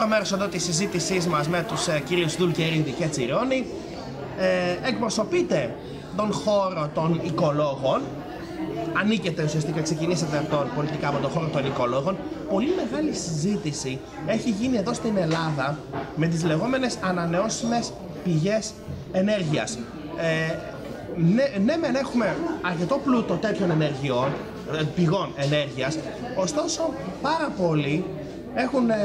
δεύτερο μέρος εδώ της συζήτησής μας με τους ε, κύριους Δουλκερίδη και Τσιρόνι ε, εκπροσωπείτε τον χώρο των οικολόγων ανήκετε ουσιαστικά, ξεκινήσατε από τον πολιτικά από τον χώρο των οικολόγων. Πολύ μεγάλη συζήτηση έχει γίνει εδώ στην Ελλάδα με τις λεγόμενες ανανεώσιμες πηγές ενέργειας. Ε, ναι, ναι, μεν έχουμε αρκετό πλούτο τέτοιων ενεργειών, ε, πηγών ενέργειας, ωστόσο πάρα πολλοί έχουν ε,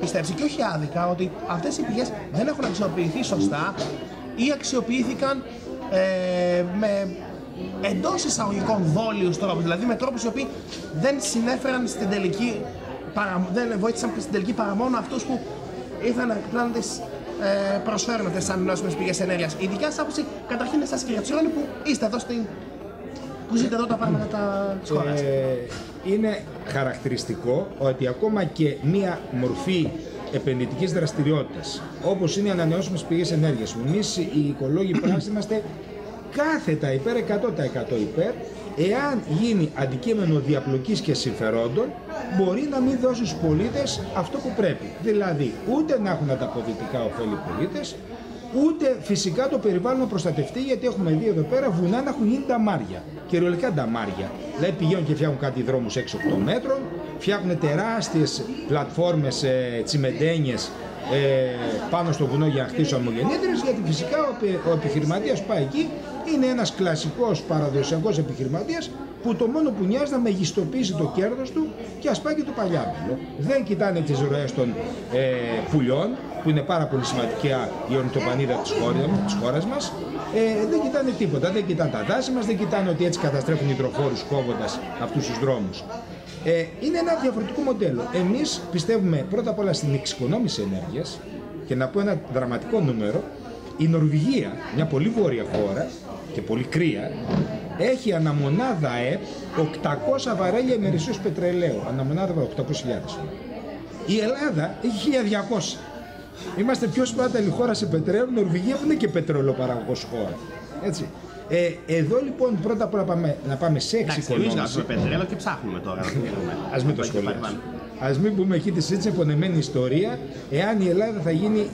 πιστέψει και όχι άδικα ότι αυτές οι πηγές δεν έχουν αξιοποιηθεί σωστά ή αξιοποιήθηκαν ε, με εντός εισαγωγικών δόλιου τρόπους, δηλαδή με τρόπους οι οποίοι δεν συνέφεραν στην τελική, παρα, δεν βοήθησαν στην τελική παρά μόνο αυτούς που ήρθαν πλέον να τις ε, προσφέρουν αυτές τις ανανεώσιμες πηγές ενέργειας. Η δικιά σας άποψη, καταρχήν, εσά κύριε Τσιρόνι, που είστε εδώ στην. που ζείτε εδώ τα πράγματα της χώρας. Ε, είναι χαρακτηριστικό ότι ακόμα και μία μορφή επενδυτικής δραστηριότητας, όπως είναι οι ανανεώσιμες πηγές ενέργειας, εμείς οι οικολόγοι πράσινοι είμαστε κάθετα υπέρ, 100% υπέρ, εάν γίνει αντικείμενο διαπλοκής και συμφερόντων, μπορεί να μην δώσει στους πολίτες αυτό που πρέπει. Δηλαδή, ούτε να έχουν ανταποδυτικά ωφέλη πολίτες, ούτε φυσικά το περιβάλλον να προστατευτεί, γιατί έχουμε δει εδώ πέρα βουνά να έχουν γίνει ταμάρια. Κυριολεκτικά ταμάρια. Δηλαδή πηγαίνουν και φτιάχνουν κάτι δρόμους 6-8 μέτρων, φτιάχνουν τεράστιες πλατφόρμες ε, τσιμεντένιες ε, πάνω στο βουνό για να χτίσουν αμογεννήτρες, γιατί φυσικά ο, ο επιχειρηματίας πάει εκεί είναι ένας κλασικός παραδοσιακός επιχειρηματίας που το μόνο που νοιάζει να μεγιστοποιήσει το κέρδος του και ας πάει και το παλιάμελο. Δεν κοιτάνε τις ροές των ε, πουλιών που είναι πάρα πολύ σημαντική η ορνητοπανίδα της χώρας, της χώρας μας. Ε, δεν κοιτάνε τίποτα, δεν κοιτάνε τα δάση μας, δεν κοιτάνε ότι έτσι καταστρέφουν οι υδροφόρους κόβοντας αυτούς τους δρόμους. Ε, είναι ένα διαφορετικό μοντέλο. Εμείς πιστεύουμε πρώτα απ' όλα στην εξοικονόμηση ενέργειας και να πω ένα δραματικό νούμερο. Η Νορβηγία, μια πολύ βόρεια χώρα, και πολύ κρύα, έχει αναμονάδα ΕΠ 800 βαρέλια ημερησίως πετρελαίου. Αναμονάδα 800.000. Η Ελλάδα έχει 1200. Είμαστε πιο σπάταλη χώρα σε πετρέλαιο, Νορβηγία που είναι και πετρελαιοπαραγωγός χώρα. Έτσι. Ε, εδώ λοιπόν πρώτα απ' όλα πάμε, να πάμε σε εξοικονόμηση. Εμείς πετρέλαιο και ψάχνουμε τώρα να Ας μην το σχολιάσουμε. Α μην πούμε εκεί τη συζήτηση επωνεμένη ιστορία, εάν η Ελλάδα θα γίνει.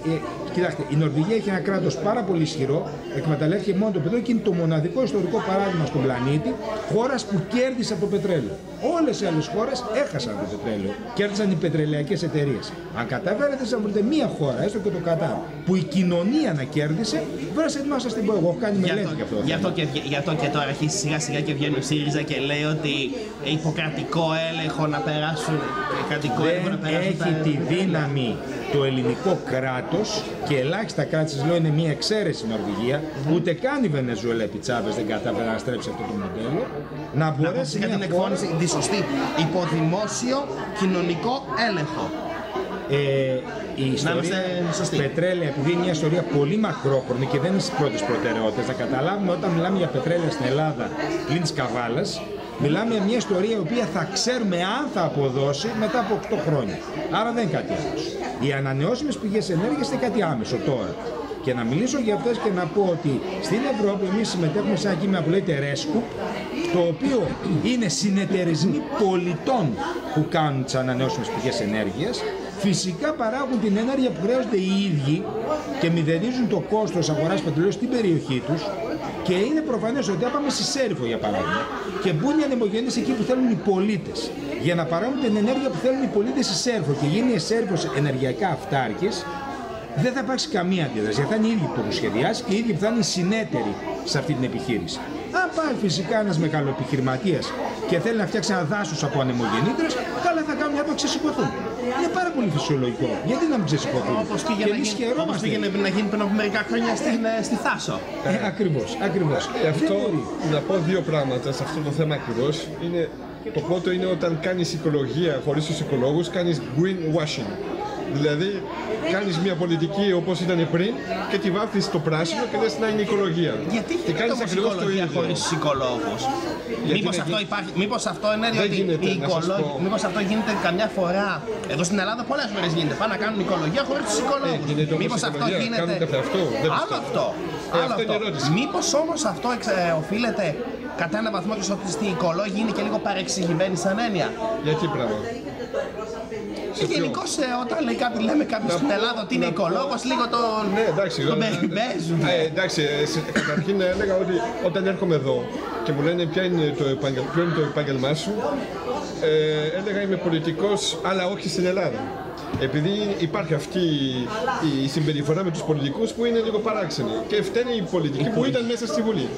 Ε, κοιτάξτε, η Νορβηγία έχει ένα κράτος πάρα πολύ ισχυρό, εκμεταλλεύτηκε μόνο το πετρέλαιο και είναι το μοναδικό ιστορικό παράδειγμα στον πλανήτη χώρας που κέρδισε από το πετρέλαιο. Όλες οι άλλες χώρες έχασαν το πετρέλαιο. Κέρδισαν οι πετρελαϊκές εταιρείες. Αν καταφέρετε να βρείτε μία χώρα, έστω και το Κατάρ, που η κοινωνία να κέρδισε, βρέστε να σας την πω. Εγώ έχω κάνει μελέτη γι' αυτό. Γι' αυτό, και, γι αυτό και τώρα αρχίσει σιγά σιγά και βγαίνει ο ΣΥΡΙΖΑ και λέει ότι υποκρατικό έλεγχο να περάσουν δεν έχει τη δύναμη το ελληνικό κράτος και ελάχιστα κράτη σας λέω είναι μια εξαίρεση η Νορβηγία, ούτε καν η Βενεζουέλα επί Τσάβες δεν κατάφερε να στρέψει αυτό το μοντέλο, να μπορέσει να την εκφώνηση τη σωστή υποδημόσιο κοινωνικό έλεγχο. Ε, η ιστορία πετρέλαια, επειδή είναι μια ιστορία πολύ μακρόχρονη και δεν είναι στις πρώτες προτεραιότητες, να καταλάβουμε όταν μιλάμε για πετρέλαια στην Ελλάδα πλην τη Καβάλας, Μιλάμε για μια ιστορία η οποία θα ξέρουμε αν θα αποδώσει μετά από 8 χρόνια. Άρα δεν είναι κάτι άμεσο. Οι ανανεώσιμες πηγές ενέργειας είναι κάτι άμεσο τώρα. Και να μιλήσω για αυτές και να πω ότι στην Ευρώπη εμείς συμμετέχουμε σε ένα κείμενο που λέγεται RESCUP, το οποίο είναι συνεταιρισμοί πολιτών που κάνουν τις ανανεώσιμες πηγές ενέργειας φυσικά παράγουν την ενέργεια που χρειάζονται οι ίδιοι και μηδενίζουν το κόστος αγοράς πετρελαίου στην περιοχή τους. Και είναι προφανές ότι αν πάμε στη Σέριφο για παράδειγμα και μπουν οι ανεμογενεί εκεί που θέλουν οι πολίτες για να παράγουν την ενέργεια που θέλουν οι πολίτες στη Σέριφο και γίνει η Σέριφο ενεργειακά αυτάρκης, δεν θα υπάρξει καμία αντίδραση. Θα είναι οι ίδιοι που έχουν σχεδιάσει και οι ίδιοι που θα είναι συνέτεροι σε αυτή την επιχείρηση. Αν πάει φυσικά ένας μεγαλοεπιχειρηματίας και θέλει να φτιάξει ένα δάσος από ανεμογεννήτρες, καλά θα κάνουν μια ξεσηκωθούν. Είναι πάρα πολύ φυσιολογικό. Γιατί να μην ξεσηκωθούν. Όπως πήγε, να, γίνει, όπως πήγε να γίνει πριν από μερικά χρόνια στην, ε, στη Θάσο. Ε, ακριβώς, ακριβώς. Ε, αυτό να πω δύο πράγματα σε αυτό το θέμα ακριβώς. Είναι το πρώτο είναι όταν κάνεις οικολογία χωρίς τους οικολόγους, κάνεις greenwashing. Δηλαδή, κάνεις μια πολιτική όπως ήταν πριν και τη βάφει στο πράσινο και λες να είναι οικολογία. Γιατί και κάνεις ακριβώς το ίδιο. Χωρίς οικολόγους; Μήπως αυτό, υπάρχει, μήπως αυτό είναι ότι γίνεται, οι οικολόγοι. Μήπως αυτό γίνεται καμιά φορά; Εδώ στην Ελλάδα πολλές φορές γίνεται. Πάνε να κάνουν οικολογία χωρίς τους οικολόγους. Ε, Μήπως αυτό γίνεται. Αυτό, δεν Άλλο αυτό. Ε, Άλλο αυτό. Μήπως όμως αυτό ε, οφείλεται κατά έναν βαθμό και ότι οι οικολόγοι είναι και λίγο παρεξηγημένοι σαν έννοια; Για τι πράγμα; Σε ποιο; Γενικώ όταν λέει κάποιο, λέμε κάποιο στην Ελλάδα ότι είναι οικολόγος, λίγο τον. Ναι, εντάξει. Τον ε, περιπέζουν. ε, εντάξει, ε, σε- καταρχήν έλεγα ότι όταν έρχομαι εδώ και μου λένε ποια είναι το επάγγελ- ποιο είναι το επάγγελμά σου, ε, έλεγα είμαι πολιτικός, αλλά όχι στην Ελλάδα. Επειδή υπάρχει αυτή η συμπεριφορά με τους πολιτικούς που είναι λίγο παράξενη και φταίνει οι πολιτικοί που ήταν μέσα στη Βουλή.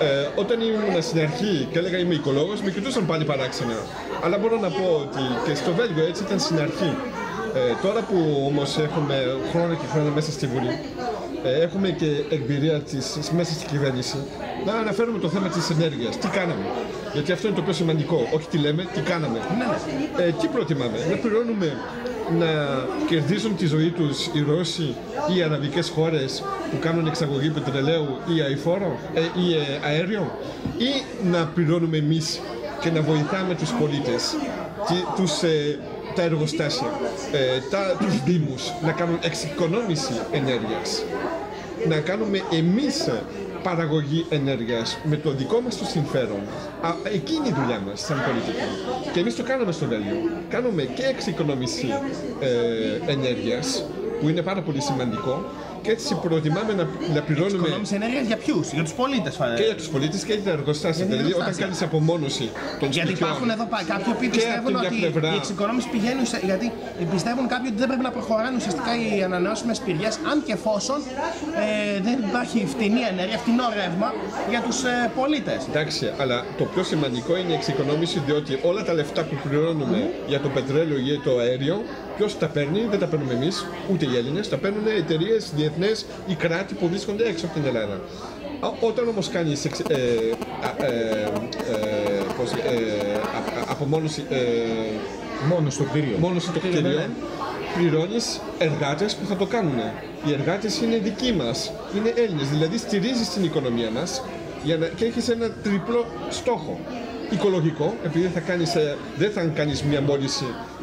Ε, όταν ήμουν στην αρχή και έλεγα είμαι οικολόγος, με κοιτούσαν πάλι παράξενα. Αλλά μπορώ να πω ότι και στο Βέλγιο έτσι ήταν στην αρχή. Ε, τώρα που όμως έχουμε χρόνο και χρόνο μέσα στη Βουλή, ε, έχουμε και εμπειρία της, μέσα στην κυβέρνηση, να αναφέρουμε το θέμα της ενέργειας. Τι κάναμε; Γιατί αυτό είναι το πιο σημαντικό. Όχι τι λέμε, τι κάναμε. Ε, τι προτιμάμε; Να πληρώνουμε να κερδίσουν τη ζωή τους οι Ρώσοι ή οι αραβικές χώρες που κάνουν εξαγωγή πετρελαίου ή αηφόρο ε, ή ε, αέριο; Ή να πληρώνουμε εμείς και να βοηθάμε τους πολίτες, τι- τους, ε, τα εργοστάσια, ε, τα, τους δήμους να κάνουν εξοικονόμηση ενέργειας. Να κάνουμε εμείς παραγωγή ενέργειας με το δικό μας το συμφέρον. Α, εκείνη η δουλειά μας σαν πολιτική. Και εμείς το κάναμε στο Βέλγιο. Κάνουμε και εξοικονόμηση ε, ενέργειας, που είναι πάρα πολύ σημαντικό, και έτσι προτιμάμε να, να πληρώνουμε Οικονόμηση ενέργειας για ποιους, για τους πολίτες και φαίνεται. για τους πολίτες και για τα εργοστάσια. Για τα Δηλαδή, όταν εργοστάσια. κάνεις απομόνωση των Γιατί σπιτιών, υπάρχουν εδώ πα- κάποιοι που Και πιστεύουν από τη ότι μια πλευρά. η εξοικονόμηση πηγαίνει. σε- Γιατί πιστεύουν κάποιοι ότι δεν πρέπει να προχωράνε ουσιαστικά οι ανανεώσιμες πηγές, αν και εφόσον ε, δεν υπάρχει φτηνή ενέργεια, φτηνό ρεύμα για τους ε, πολίτες. Εντάξει, αλλά το πιο σημαντικό είναι η εξοικονόμηση διότι όλα τα λεφτά που πληρώνουμε για το πετρέλαιο ή το αέριο, ποιος τα παίρνει, δεν τα παίρνουμε εμείς, ούτε οι Έλληνες, τα παίρνουν εταιρείες διεθνές ή κράτη που βρίσκονται έξω από την Ελλάδα. Α, Όταν όμως κάνεις ε, ε, ε, πώς, ε, α- α- απομόνωση, ε, Μόνος στο κτίριο. μόνο στο κτίριο, πληρώνεις εργάτες που θα το κάνουν. Οι εργάτες είναι δικοί μας, είναι Έλληνες. Δηλαδή στηρίζεις την οικονομία μας και έχεις ένα τριπλό στόχο. Οικολογικό, επειδή θα κάνεις, ε, δεν θα κάνεις μια μόλυση ε,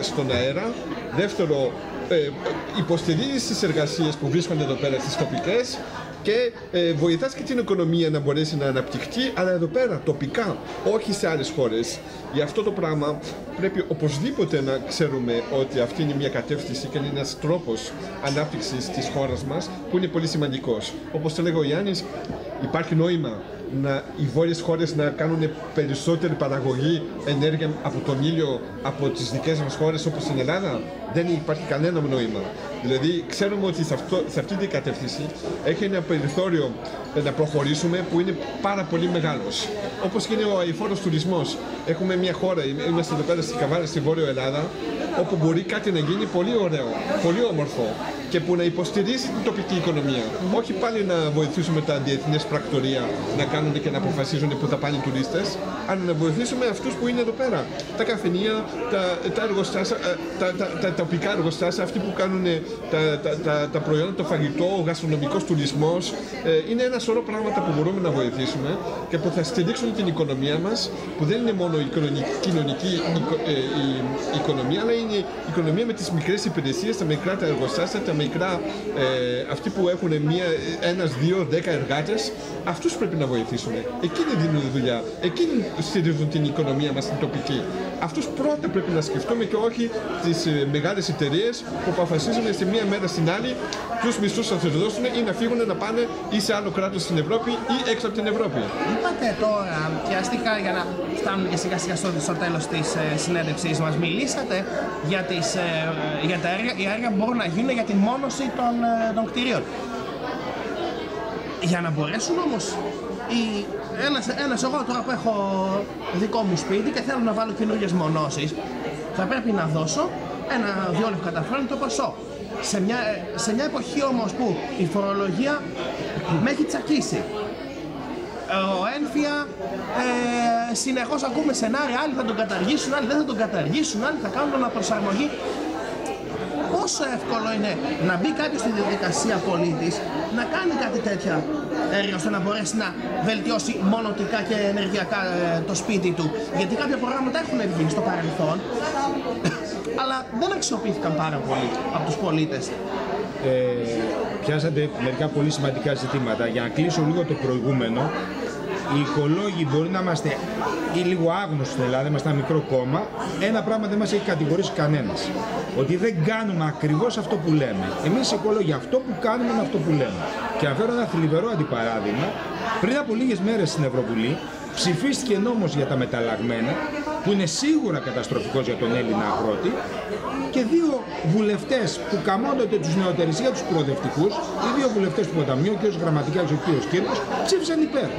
στον αέρα. Δεύτερο, ε, υποστηρίζεις τις εργασίες που βρίσκονται εδώ πέρα στις τοπικές και ε, βοηθάς και την οικονομία να μπορέσει να αναπτυχθεί, αλλά εδώ πέρα τοπικά, όχι σε άλλες χώρες. Γι' αυτό το πράγμα πρέπει οπωσδήποτε να ξέρουμε ότι αυτή είναι μια κατεύθυνση και είναι ένας τρόπος ανάπτυξης της χώρας μας που είναι πολύ σημαντικός. Όπως το λέγω ο Γιάννης, υπάρχει νόημα να οι βόρειες χώρες να κάνουν περισσότερη παραγωγή ενέργεια από τον ήλιο από τις δικές μας χώρες όπως στην Ελλάδα. Δεν υπάρχει κανένα νόημα. Δηλαδή ξέρουμε ότι σε, αυτό, σε αυτή την κατεύθυνση έχει ένα περιθώριο να προχωρήσουμε που είναι πάρα πολύ μεγάλος. Όπως και είναι ο αηφόρος τουρισμός. Έχουμε μια χώρα, είμαστε εδώ πέρα στη Καβάλα, στη Βόρεια Ελλάδα, όπου μπορεί κάτι να γίνει πολύ ωραίο, πολύ όμορφο και που να υποστηρίζει την τοπική οικονομία. Όχι πάλι να βοηθήσουμε τα διεθνές πρακτορία να κάνουν και να αποφασίζουν πού θα πάνε οι τουρίστες, αλλά να βοηθήσουμε αυτούς που είναι εδώ πέρα. Τα καφενεία, τα, τα, εργοστάσια, ε, τα, τα, τα, τοπικά εργοστάσια, αυτοί που κάνουν τα, τα, τα, τα προϊόντα, το φαγητό, ο γαστρονομικός τουρισμός. Ε, είναι ένα σωρό πράγματα που μπορούμε να βοηθήσουμε και που θα στηρίξουν την οικονομία μας, που δεν είναι μόνο η κοινωνική, κοινωνική οικο- ε, η, η οικονομία, αλλά είναι η οικονομία με τις μικρές υπηρεσίες, τα μικρά τα εργοστάσια, τα μικρά ε, αυτοί που έχουν μία, ένας, δύο, δέκα εργάτες, αυτούς πρέπει να βοηθήσουμε. Εκείνοι δίνουν δουλειά, εκείνοι στηρίζουν την οικονομία μας την τοπική. Αυτούς πρώτα πρέπει να σκεφτούμε και όχι τις ε, μεγάλες εταιρείες που αποφασίζουν σε μία μέρα στην άλλη ποιους μισθούς θα τους δώσουν ή να φύγουν να πάνε ή σε άλλο κράτος στην Ευρώπη ή έξω από την Ευρώπη. Είπατε τώρα, πιαστικά για να φτάνουμε και σιγά σιγά στο, στο τέλος της ε, συνέντευξής μας, μιλήσατε για, τις, ε, για τα έργα, οι έργα που μπορούν να γίνουν για την μόνωση των, ε, των κτηρίων. Για να μπορέσουν όμως οι, ένας, ένας εγώ τώρα που έχω δικό μου σπίτι και θέλω να βάλω καινούργιες μονώσεις, θα πρέπει να δώσω ένα διόλευ καταφέρον το ποσό. Σε μια, σε μια εποχή όμως που η φορολογία με έχει τσακίσει ο Ένφια ε, συνεχώς ακούμε σενάρια, άλλοι θα τον καταργήσουν, άλλοι δεν θα τον καταργήσουν, άλλοι θα κάνουν αναπροσαρμογή. Πόσο εύκολο είναι να μπει κάποιος στη διαδικασία πολίτης να κάνει κάτι τέτοια έργα ώστε να μπορέσει να βελτιώσει μονοτικά και ενεργειακά ε, το σπίτι του. Γιατί κάποια προγράμματα έχουν βγει στο παρελθόν, αλλά δεν αξιοποιήθηκαν πάρα πολύ από τους πολίτες. ε, πιάσατε μερικά πολύ σημαντικά ζητήματα. Για να κλείσω λίγο το προηγούμενο, οι οικολόγοι μπορεί να είμαστε ή λίγο άγνωστοι στην Ελλάδα, είμαστε ένα μικρό κόμμα, ένα πράγμα δεν μας έχει κατηγορήσει κανένας. Ότι δεν κάνουμε ακριβώς αυτό που λέμε. Εμείς οι οικολόγοι αυτό που κάνουμε είναι αυτό που λέμε. Και να φέρω ένα θλιβερό αντιπαράδειγμα, πριν από λίγες μέρες στην Ευρωβουλή ψηφίστηκε νόμος για τα μεταλλαγμένα, που είναι σίγουρα καταστροφικός για τον Έλληνα αγρότη, και δύο βουλευτές που καμώνονται τους νεοτερισία για τους προοδευτικούς, οι δύο βουλευτές του Ποταμιού, ο κ. Γραμματικά και ο κ. Κύρκος, ψήφισαν υπέρ.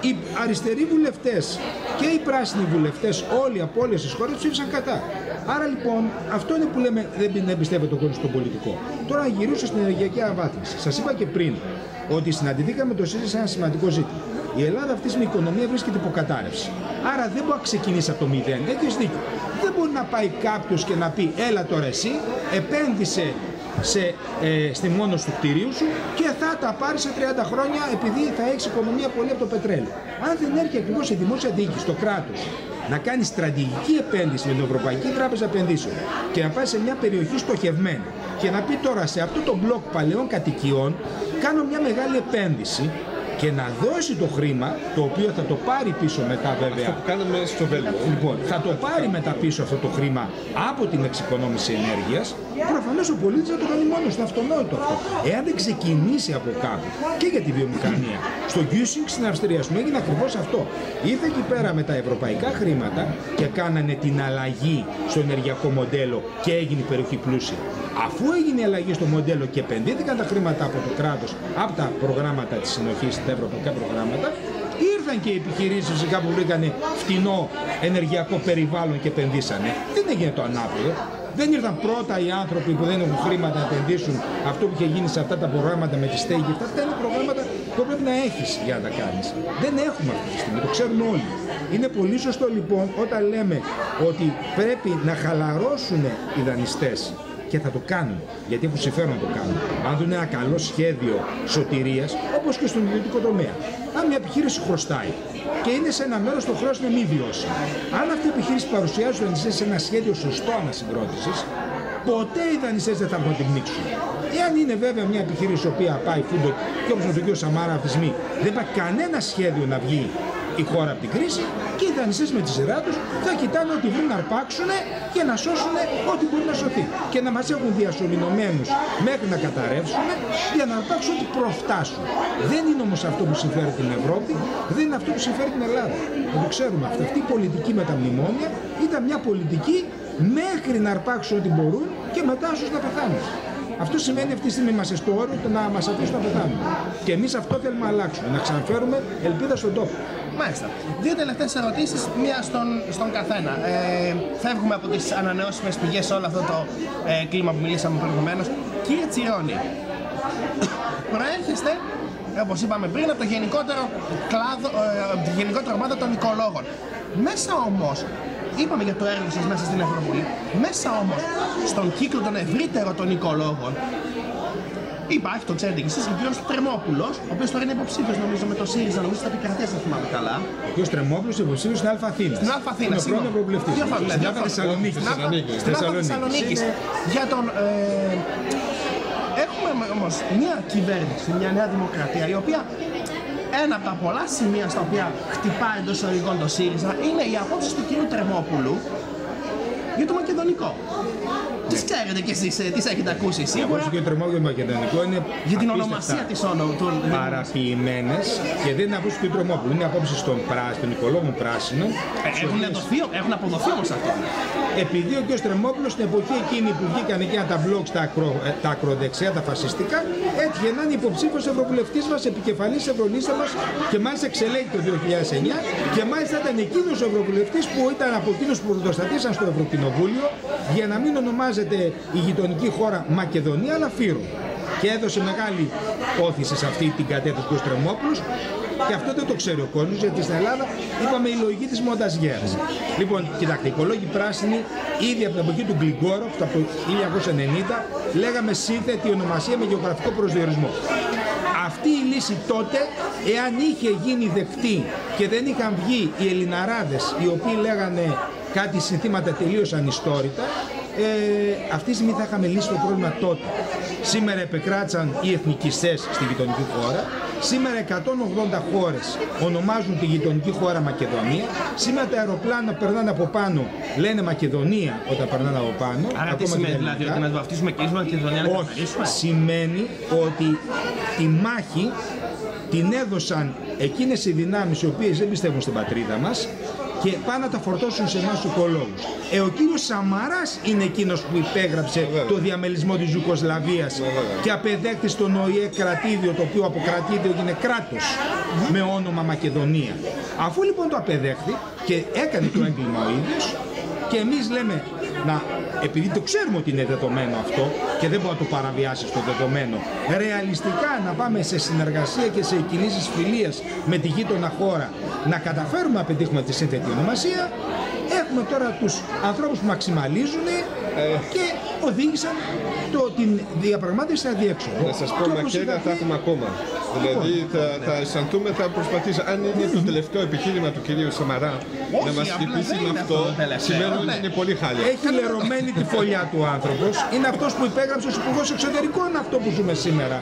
Οι αριστεροί βουλευτές και οι πράσινοι βουλευτές όλοι από όλες τις χώρες ψήφισαν κατά. Άρα λοιπόν αυτό είναι που λέμε δεν εμπιστεύεται ο κόσμο στον πολιτικό. Τώρα γυρίσω στην ενεργειακή αναβάθμιση. Σας είπα και πριν ότι συναντηθήκαμε το ΣΥΡΙΖΑ σε ένα σημαντικό ζήτημα. Η Ελλάδα αυτή με οικονομία βρίσκεται υποκατάρρευση. Άρα δεν μπορεί να ξεκινήσει από το μηδέν. Έχεις δίκιο. Δεν μπορεί να πάει κάποιος και να πει: Έλα τώρα εσύ, επένδυσε σε, ε, στη μόνος του κτηρίου σου και θα τα πάρεις σε 30 χρόνια επειδή θα έχεις οικονομία πολύ από το πετρέλαιο. Αν δεν έρχεται ακριβώς η δημόσια διοίκηση, το κράτος, να κάνει στρατηγική επένδυση με την Ευρωπαϊκή Τράπεζα Επενδύσεων και να πάει σε μια περιοχή στοχευμένη και να πει τώρα σε αυτό το μπλοκ παλαιών κατοικιών κάνω μια μεγάλη επένδυση και να δώσει το χρήμα, το οποίο θα το πάρει πίσω μετά βέβαια. Αυτό που κάναμε στο Βέλγιο. Λοιπόν, θα το πάρει μετά πίσω αυτό το χρήμα από την εξοικονόμηση ενέργειας. Προφανώς ο πολίτης θα το κάνει μόνος στο αυτονόητο αυτό. Εάν δεν ξεκινήσει από κάπου και για τη βιομηχανία. Στο Gyusing στην Αυστρία, σου έγινε ακριβώς αυτό. Ήρθε εκεί πέρα με τα ευρωπαϊκά χρήματα και κάνανε την αλλαγή στο ενεργειακό μοντέλο και έγινε η περιοχή πλούσια. Αφού έγινε η αλλαγή στο μοντέλο και επενδύθηκαν τα χρήματα από το κράτος, από τα προγράμματα της συνοχής, τα ευρωπαϊκά προγράμματα, ήρθαν και οι επιχειρήσεις φυσικά που βρήκαν φτηνό ενεργειακό περιβάλλον και επενδύσανε. Δεν έγινε το ανάποδο. Δεν ήρθαν πρώτα οι άνθρωποι που δεν έχουν χρήματα να επενδύσουν αυτό που είχε γίνει σε αυτά τα προγράμματα με τη στέγη. Αυτά είναι προγράμματα που πρέπει να έχεις για να τα κάνεις. Δεν έχουμε αυτή τη στιγμή, το ξέρουμε όλοι. Είναι πολύ σωστό λοιπόν όταν λέμε ότι πρέπει να χαλαρώσουν οι δανειστές και θα το κάνουν. Γιατί έχουν συμφέρον να το κάνουν. Αν δουν ένα καλό σχέδιο σωτηρίας, όπως και στον ιδιωτικό τομέα. Αν μια επιχείρηση χρωστάει και είναι σε ένα μέρος το χρέος είναι μη βιώσιμο. Αν αυτή η επιχείρηση παρουσιάζει στους δανειστές σε ένα σχέδιο σωστό ανασυγκρότησης, ποτέ οι δανειστές δεν θα μπορούν να την πνίξουν. Εάν είναι βέβαια μια επιχείρηση η οποία πάει φούντο και όπως με τον κύριο Σαμάρα αυτή τη στιγμή δεν πάει κανένα σχέδιο να βγει η χώρα από την κρίση και οι δανειστές με τη σειρά τους θα κοιτάνε ότι βρουν να αρπάξουν και να σώσουν ό,τι μπορεί να σωθεί. Και να μας έχουν διασωληνωμένου μέχρι να καταρρεύσουν για να αρπάξουν ό,τι προφτάσουν. Δεν είναι όμως αυτό που συμφέρει την Ευρώπη, δεν είναι αυτό που συμφέρει την Ελλάδα. Να το ξέρουμε αυτό. Αυτή η πολιτική με τα μνημόνια ήταν μια πολιτική μέχρι να αρπάξουν ό,τι μπορούν και μετά ίσως να πεθάνουν. Αυτό σημαίνει αυτή τη στιγμή είμαστε στο όριο να μας αφήσουν να πεθάνουμε. Και εμείς αυτό θέλουμε να αλλάξουμε, να ξαναφέρουμε ελπίδα στον τόπο. Μάλιστα. Δύο τελευταίες ερωτήσεις, μία στον, στον καθένα. Ε, φεύγουμε από τις ανανεώσιμες πηγές σε όλο αυτό το ε, κλίμα που μιλήσαμε προηγουμένως. Κύριε Τσιρόνι, προέρχεστε, όπως είπαμε πριν, από το γενικότερο κλάδο, ε, από τη γενικότερη ομάδα των οικολόγων. Μέσα όμως, είπαμε για το έργο σας μέσα στην Ευρωβουλή, μέσα όμως στον κύκλο των ευρύτερων των οικολόγων, Υπάρχει, το ξέρετε και εσείς, ο κ. Τρεμόπουλος, ο οποίος τώρα είναι υποψήφιος νομίζω με το ΣΥΡΙΖΑ, νομίζω θα επικρατεία, αν θυμάμαι καλά. Ο κ. Τρεμόπουλος υποψήφιος στην Αλφα Αθήνας. Στην Αλφα Αθήνας, Είναι ο πρώην ευρωβουλευτής. Δύο φορές, Στην δύο Αλφα φορές. Θεσσαλονίκη. Στην Αλφα- Θεσσαλονίκη. Στην Αλφα Θεσσαλονίκης. Για τον. Ε, έχουμε όμως μια κυβέρνηση, μια νέα δημοκρατία, η οποία ένα από τα πολλά σημεία στα οποία χτυπάει εντός εισαγωγικών το ΣΥΡΙΖΑ είναι οι απόψεις του κ. Τρεμόπουλου για το μακεδονικό. Τι ξέρετε κι εσείς, τις έχετε ακούσει Η σίγουρα. απόψη του κ. Τρεμόπουλου για το μακεδονικό είναι Για την απίστευτα ονομασία της όνομα του. παραποιημένες και δεν είναι απόψη του κ. Τρεμόπουλου. Είναι απόψη των, πράσ, των οικολόγων πράσινων. Ε, Έχουν, δοθεί, έχουν αποδοθεί όμως αυτό. Επειδή ο κ. Τρεμόπουλος στην εποχή εκείνη που βγήκαν εκείνα τα μπλοκ στα, ακρο, ε, τα ακροδεξιά, τα φασιστικά, έτυχε να είναι υποψήφιος ευρωβουλευτής μας, επικεφαλής ευρωλίστας μας και μάλιστα εξελέγει το 2009 και μάλιστα ήταν εκείνος ο ευρωβουλευτής που ήταν από εκείνους που πρωτοστατήσαν στο Ευρωκοινοβούλιο για να μην ονομάζεται η γειτονική χώρα Μακεδονία αλλά Φύρο. Και έδωσε μεγάλη όθηση σε αυτή την κατεύθυνση του κ. Τρεμόπουλου και αυτό δεν το ξέρει ο κόσμος, γιατί στην Ελλάδα είπαμε η λογική της μονταζιέρα. Λοιπόν, κοιτάξτε, οι οικολόγοι πράσινοι ήδη από την εποχή του Γκλιγκόροφ, από το 1990, λέγαμε σύνθετη ονομασία με γεωγραφικό προσδιορισμό. Αυτή η λύση τότε, εάν είχε γίνει δεκτή και δεν είχαν βγει οι Ελληναράδες οι οποίοι λέγανε κάτι συνθήματα τελείως ανιστόρητα, ε, αυτή τη στιγμή θα είχαμε λύσει το πρόβλημα τότε. Σήμερα επεκράτησαν οι εθνικιστές στη γειτονική χώρα Σήμερα 180 χώρες ονομάζουν τη γειτονική χώρα Μακεδονία. Σήμερα τα αεροπλάνα περνάνε από πάνω, λένε Μακεδονία όταν περνάνε από πάνω. Άρα τι ακόμα σημαίνει και τα δηλαδή, ελληνικά. ότι να βαφτίσουμε και εμείς Μακεδονία να Όχι, καθαρίσουμε. σημαίνει ότι τη μάχη την έδωσαν εκείνες οι δυνάμεις οι οποίες δεν πιστεύουν στην πατρίδα μας και πάνε να τα φορτώσουν σε εμάς τους οικολόγους. Ε, ο κύριος Σαμαράς είναι εκείνος που υπέγραψε Βέβαια. το διαμελισμό της Ιουκοσλαβίας Βέβαια. και απεδέχθη στον ΟΗΕ κρατήδιο, το οποίο από κρατήδιο έγινε κράτος με όνομα Μακεδονία. Αφού λοιπόν το απεδέχθη και έκανε το έγκλημα ο ίδιος και εμείς λέμε να, επειδή το ξέρουμε ότι είναι δεδομένο αυτό και δεν μπορεί να το παραβιάσει το δεδομένο, ρεαλιστικά να πάμε σε συνεργασία και σε κινήσεις φιλίας με τη γείτονα χώρα να καταφέρουμε να πετύχουμε τη σύνθετη ονομασία, έχουμε τώρα τους ανθρώπους που μαξιμαλίζουν και οδήγησαν το, την διαπραγμάτευση σε αδιέξοδο. Να σας πω, Και όπως μακέρια είπα θα και- έχουμε ακόμα. Δηλαδή θα, θα αισθανθούμε, θα προσπαθήσω. Αν είναι το τελευταίο επιχείρημα του κυρίου Σαμαρά να μας απλά χτυπήσει δεν με είναι αυτό, αυτό το τελευταίο, σημαίνει ότι ναι. είναι πολύ χάλια. Έχει λερωμένη τη φωλιά του άνθρωπος. Είναι αυτός που υπέγραψε ω Υπουργός Εξωτερικών αυτό που ζούμε σήμερα.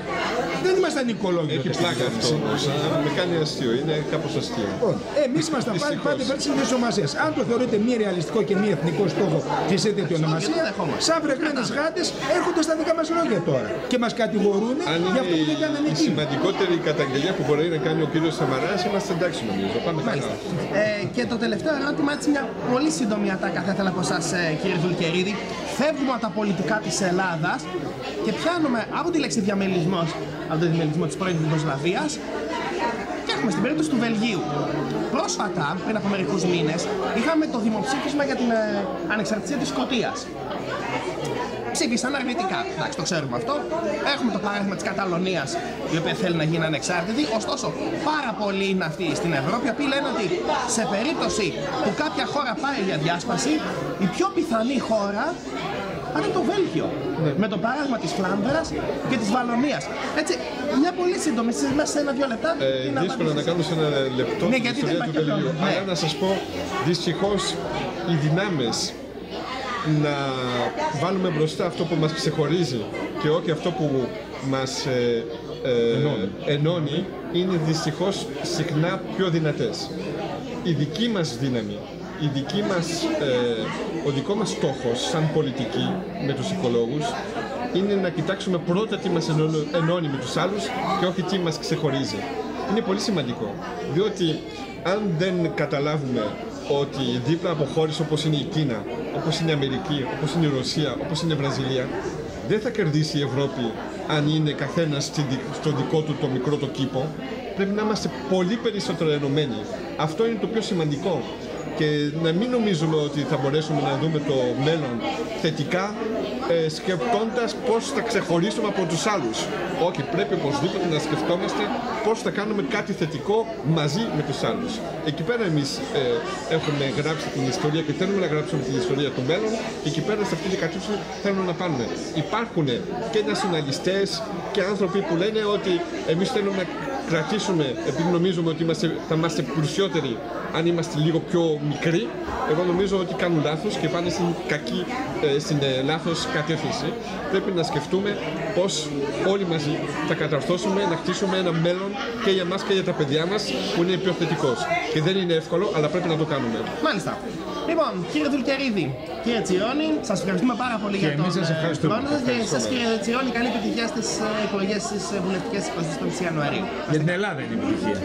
Δεν ήμασταν οικολόγοι. Έχει τότε πλάκα στην αυτό κυβέρνηση. όμως. α, Με κάνει αστείο, είναι κάπως αστείο. Λοιπόν, Εμείς ήμασταν πάλι Δυστυχώς. πάντα υπέρ της ίδιας ονομασία. Αν το θεωρείτε μη ρεαλιστικό και μη εθνικό στόχο τη σύνθετη ονομασία, το δεχόμαστε. σαν βρεγμένες γάτες έρχονται στα δικά μας λόγια τώρα και μας κατηγορούν Αν για αυτό που δεν είναι κάνανε η εκείνοι. σημαντικότερη καταγγελία που μπορεί να κάνει ο κύριος Σαμαράς, είμαστε εντάξει νομίζω. Πάμε καλά. Ε, και το τελευταίο ερώτημα, έτσι μια πολύ σύντομη ατάκα θα ήθελα από εσάς, κύριε Δουλκερίδη. Φεύγουμε από τα πολιτικά της Ελλάδας και πιάνουμε από τη λέξη διαμελισμός, από το διαμελισμό της πρώην Ιουγκοσλαβίας και έχουμε στην περίπτωση του Βελγίου. Πρόσφατα, πριν από μερικούς μήνες, είχαμε το δημοψήφισμα για την ε, ανεξαρτησία της Σκωτίας. Ψήφισαν αρνητικά. Εντάξει, το ξέρουμε αυτό. Έχουμε το παράδειγμα της Καταλωνίας, η οποία θέλει να γίνει ανεξάρτητη. Ωστόσο, πάρα πολλοί είναι αυτοί στην Ευρώπη, οι οποίοι λένε ότι σε περίπτωση που κάποια χώρα πάει για διάσπαση, η πιο πιθανή χώρα θα είναι το Βέλγιο. Με το παράδειγμα της Φλάνδρας και της Βαλονίας. Έτσι, μια πολύ σύντομη, εσείς μέσα σε ένα-δύο λεπτά. Ε, τι να δύσκολο να απαντήσετε. κάνω σε ένα λεπτό Ναι, την γιατί ιστορία δεν του υπάρχει Βελγίου. χρόνο. Αλλά Ναι. να σας πω, δυστυχώς οι δυνάμεις να βάλουμε μπροστά αυτό που μας ξεχωρίζει και όχι αυτό που μας ε, ε, ενώνει είναι δυστυχώς συχνά πιο δυνατές. Η δική μας δύναμη, η δική μας, ε, ο δικό μας στόχος σαν πολιτική με τους οικολόγους είναι να κοιτάξουμε πρώτα τι μας ενώνει- ενώνει με τους άλλους και όχι τι μας ξεχωρίζει. Είναι πολύ σημαντικό, διότι αν δεν καταλάβουμε ότι δίπλα από χώρες όπως είναι η Κίνα, όπως είναι η Αμερική, όπως είναι η Ρωσία, όπως είναι η Βραζιλία, δεν θα κερδίσει η Ευρώπη αν είναι καθένας στο δικό του το μικρό το κήπο. Πρέπει να είμαστε πολύ περισσότερο ενωμένοι. Αυτό είναι το πιο σημαντικό. Και να μην νομίζουμε ότι θα μπορέσουμε να δούμε το μέλλον θετικά ε, σκεπτώντας πώς θα ξεχωρίσουμε από τους άλλους. Όχι, πρέπει οπωσδήποτε να σκεφτόμαστε πώς θα κάνουμε κάτι θετικό μαζί με τους άλλους. Εκεί πέρα εμείς ε, έχουμε γράψει την ιστορία και θέλουμε να γράψουμε την ιστορία του μέλλον και εκεί πέρα σε αυτή την κατεύθυνση θέλουμε να πάμε. Υπάρχουν και νασιοναλιστές και άνθρωποι που λένε ότι εμείς θέλουμε να κρατήσουμε, επειδή νομίζουμε ότι είμαστε, θα είμαστε πλουσιότεροι αν είμαστε λίγο πιο μικροί, εγώ νομίζω ότι κάνουν λάθος και πάνε στην κακή, ε, στην ε, λάθος κατεύθυνση. Πρέπει να σκεφτούμε πώς όλοι μαζί θα καταρθώσουμε να χτίσουμε ένα μέλλον και για μας και για τα παιδιά μας που είναι πιο θετικός. Και δεν είναι εύκολο, αλλά πρέπει να το κάνουμε. Μάλιστα. Λοιπόν, κύριε Δουλκερίδη, κύριε Τσιρόνι, σας ευχαριστούμε πάρα πολύ για τον εμείς σας ε, ευχαριστούμε. χρόνο σας. Και σας, κύριε Τσιρόνι, καλή επιτυχία στις εκλογές τη βουλευτικές 25 Ιανουαρίου. Για την Ελλάδα είναι η επιτυχία.